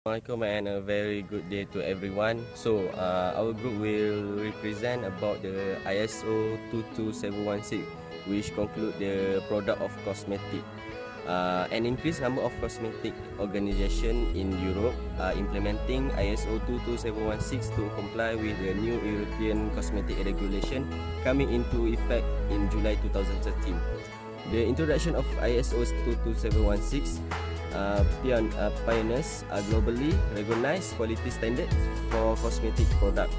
Assalamualaikum and a very good day to everyone. So, uh, our group will represent about the ISO 22716 which conclude the product of cosmetic. Uh, an increased number of cosmetic organization in Europe are implementing ISO 22716 to comply with the new European cosmetic regulation coming into effect in July 2013. The introduction of ISO 22716 uh, pion, uh, pioneers are globally recognized quality standards for cosmetic product.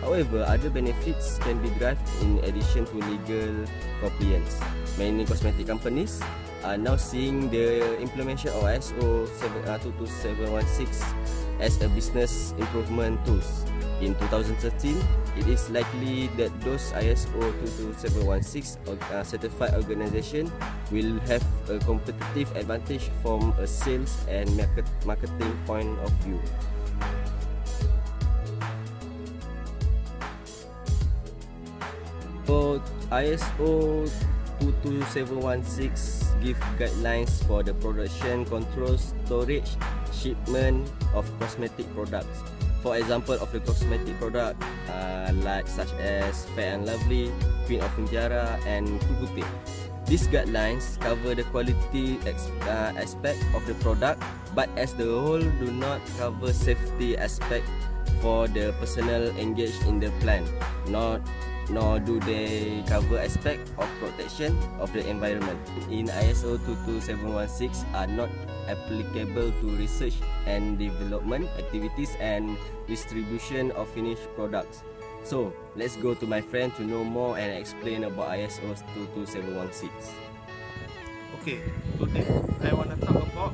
However, other benefits can be derived in addition to legal compliance. Many cosmetic companies are now seeing the implementation of ISO 22716 as a business improvement tools. In 2013, it is likely that those ISO 22716 uh, certified organization will have a competitive advantage from a sales and market marketing point of view. So ISO 22716 give guidelines for the production, control, storage, shipment of cosmetic products. For example of the cosmetic product uh, like such as Fair and Lovely, Queen of Intiara and Kukutik. These guidelines cover the quality uh, aspect of the product but as the whole do not cover safety aspect for the personnel engaged in the plant. Not nor do they cover aspect of protection of the environment. In ISO 22716 are not applicable to research and development activities and distribution of finished products. So, let's go to my friend to know more and explain about ISO 22716. Okay, today I want to talk about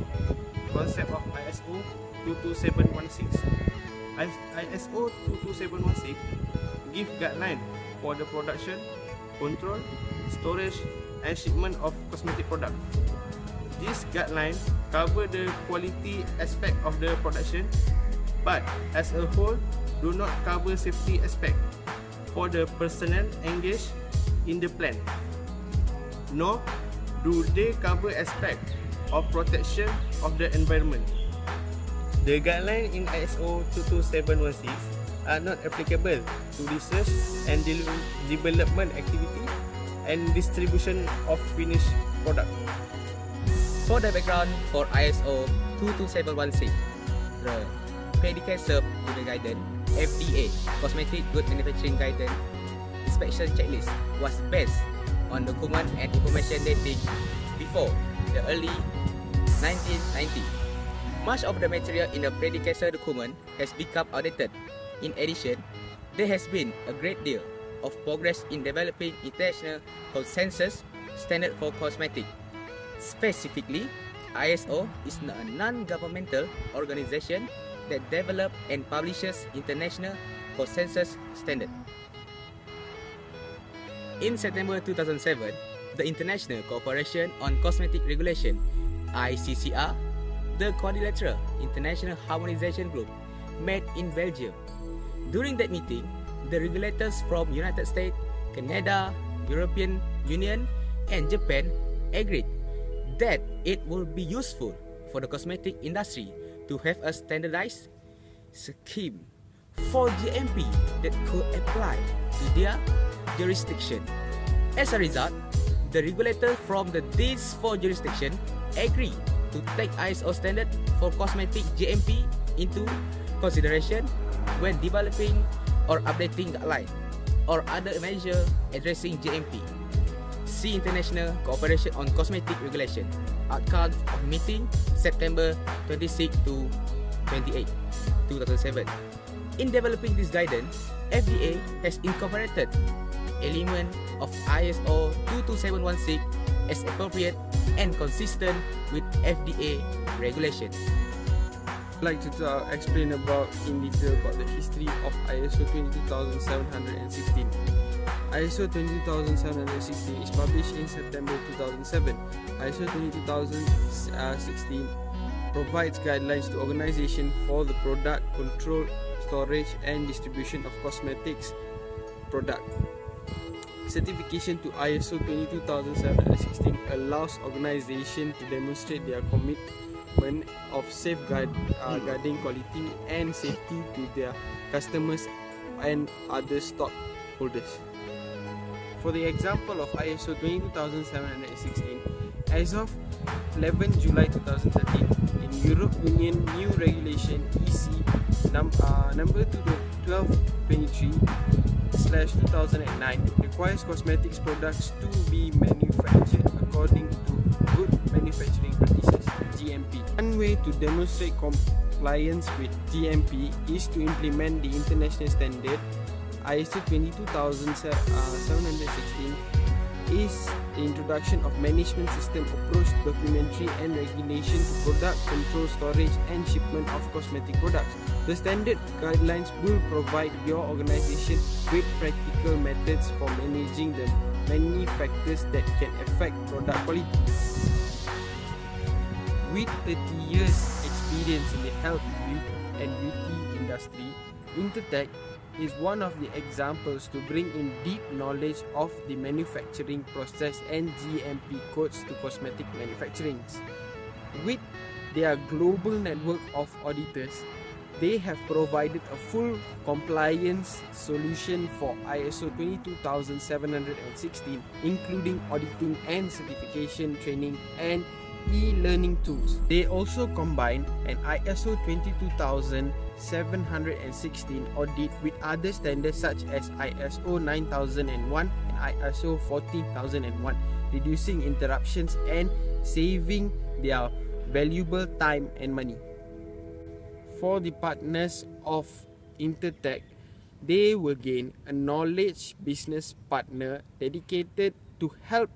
concept of ISO 22716. ISO 22716 give guideline for the production, control, storage and shipment of cosmetic product. This guideline cover the quality aspect of the production but as a whole do not cover safety aspect for the personnel engaged in the plant. Nor do they cover aspect of protection of the environment. The guideline in ISO 22716 are not applicable to research and de development activity and distribution of finished product. For the background for ISO 22716, the predecessor to the guidance, FDA Cosmetic Good Manufacturing Guidance Inspection Checklist was based on the document and information dating before the early 1990. Much of the material in the predecessor document has become outdated In addition, there has been a great deal of progress in developing international consensus standard for cosmetic. Specifically, ISO is a non-governmental organization that develops and publishes international consensus standard. In September 2007, the International Cooperation on Cosmetic Regulation ICCR, the Quadrilateral International Harmonization Group, met in Belgium During that meeting, the regulators from United States, Canada, European Union, and Japan agreed that it will be useful for the cosmetic industry to have a standardized scheme for GMP that could apply to their jurisdiction. As a result, the regulators from the these four jurisdiction agree to take ISO standard for cosmetic GMP into consideration when developing or updating guideline or other measure addressing GMP. See International Cooperation on Cosmetic Regulation outcome of meeting September 26 to 28, 2007. In developing this guidance, FDA has incorporated element of ISO 22716 as appropriate and consistent with FDA regulation. I'd like to uh, explain about in detail about the history of ISO 22716. ISO 22716 is published in September 2007. ISO 22016 provides guidelines to organizations for the product control, storage and distribution of cosmetics product. Certification to ISO 22716 allows organizations to demonstrate their commitment of safeguarding quality and safety to their customers and other stockholders. For the example of ISO 22716, as of 11 July 2013, in Europe Union new regulation EC num, uh, number 1223 slash 2009 requires cosmetics products to be manufactured according to good manufacturing practices GMP. One way to demonstrate compliance with GMP is to implement the international standard ISO 22716 uh, is the introduction of management system approach to documentary and regulation to product control storage and shipment of cosmetic products. The standard guidelines will provide your organization with practical methods for managing the many factors that can affect product quality. With 30 years experience in the health and beauty industry, Intertek is one of the examples to bring in deep knowledge of the manufacturing process and GMP codes to cosmetic manufacturing. With their global network of auditors, they have provided a full compliance solution for ISO 22716, including auditing and certification training and e-learning tools. They also combine an ISO 22716 audit with other standards such as ISO 9001 and ISO 14001, reducing interruptions and saving their valuable time and money. For the partners of Intertek, they will gain a knowledge business partner dedicated to help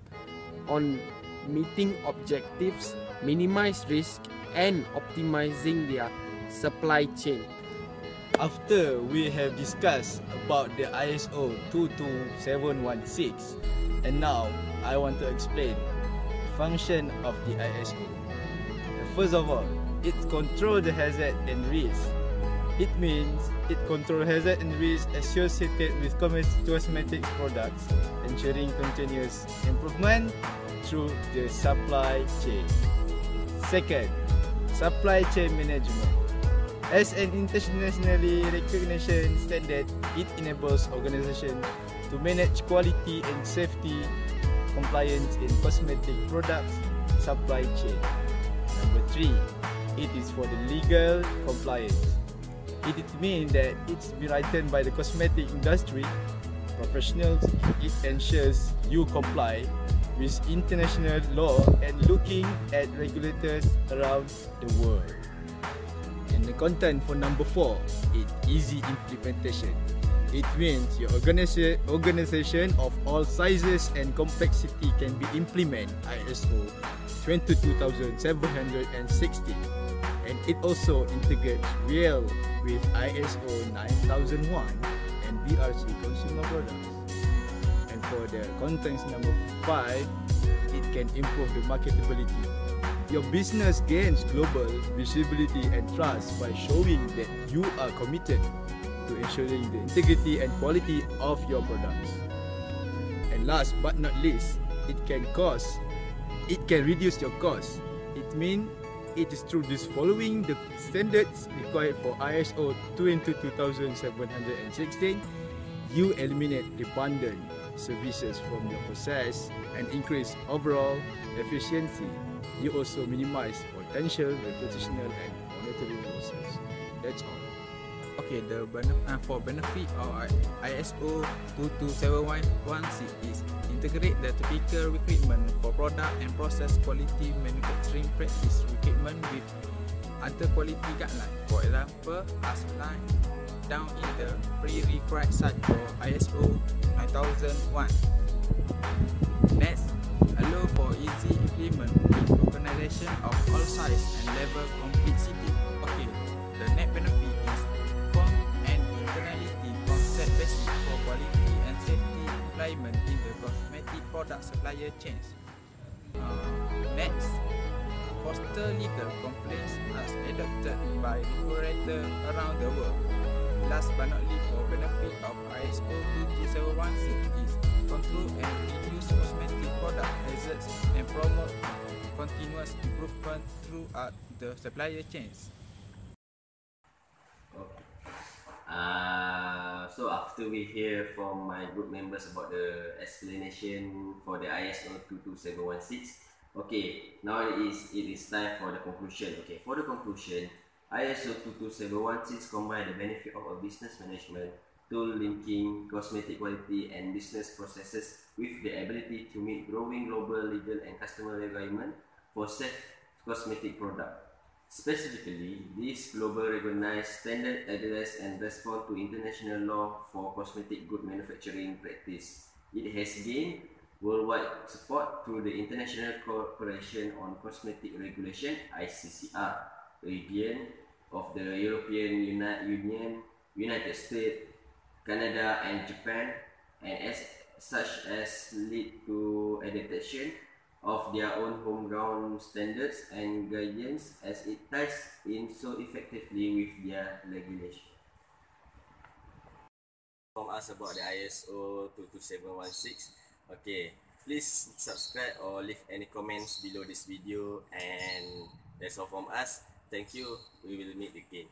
on meeting objectives, minimize risk, and optimizing their supply chain. After we have discussed about the ISO 22716, and now I want to explain the function of the ISO. First of all, it controls the hazard and risk. It means it controls hazard and risk associated with cosmetic products, ensuring continuous improvement through the supply chain. Second, supply chain management. As an internationally recognized standard, it enables organizations to manage quality and safety compliance in cosmetic products supply chain. Number three, it is for the legal compliance. It means that it's written by the cosmetic industry professionals. It ensures you comply with international law and looking at regulators around the world. And the content for number four is easy implementation. It means your organiza- organization of all sizes and complexity can be implement ISO 22760 and it also integrates well with ISO 9001 and BRC consumer products. And for the contents number 5, it can improve the marketability. Your business gains global visibility and trust by showing that you are committed to ensuring the integrity and quality of your products. And last but not least, it can cost it can reduce your cost. It means it is through this following the standards required for ISO 22716 you eliminate redundant services from your process and increase overall efficiency. You also minimize potential reputational and monetary losses. That's all. Okay, the benef- uh, for benefit of ISO 22716 is integrate the typical requirement for product and process quality manufacturing practice requirement with other quality guideline. For example, as line down in the pre-required site for ISO 9001. Next, allow for easy implement with organization of all size and level complexity. Okay, the net benefit is form and internality concept basis for quality and safety employment in the cosmetic product supplier chains. Uh, next, foster legal complaints as adopted by regulator around the world. Last but not least, for benefit of ISO 22716 is control and reduce cosmetic product hazards and promote continuous improvement throughout the supplier chains. Uh, so after we hear from my group members about the explanation for the ISO 22716, okay, now it is it is time for the conclusion. Okay, for the conclusion, ISO 22716 combine the benefit of a business management tool linking cosmetic quality and business processes with the ability to meet growing global legal and customer requirement for safe cosmetic product. Specifically, this global recognized standard address and respond to international law for cosmetic good manufacturing practice. It has gained worldwide support through the International Cooperation on Cosmetic Regulation (ICCR) region of the European Uni- Union, United States, Canada, and Japan, and as such as lead to adaptation of their own homegrown standards and guidance as it ties in so effectively with their regulation. From us about the ISO 22716. Okay, please subscribe or leave any comments below this video and that's all from us. Thank you. We will meet again.